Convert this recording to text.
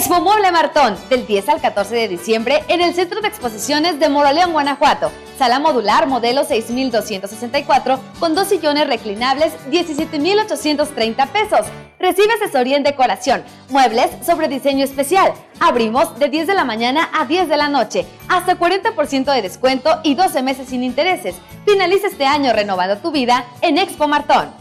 Expo Mueble Martón, del 10 al 14 de diciembre en el Centro de Exposiciones de Moroleón, Guanajuato. Sala modular modelo 6264 con dos sillones reclinables 17,830 pesos. Recibe asesoría en decoración, muebles sobre diseño especial. Abrimos de 10 de la mañana a 10 de la noche, hasta 40% de descuento y 12 meses sin intereses. Finaliza este año renovando tu vida en Expo Martón.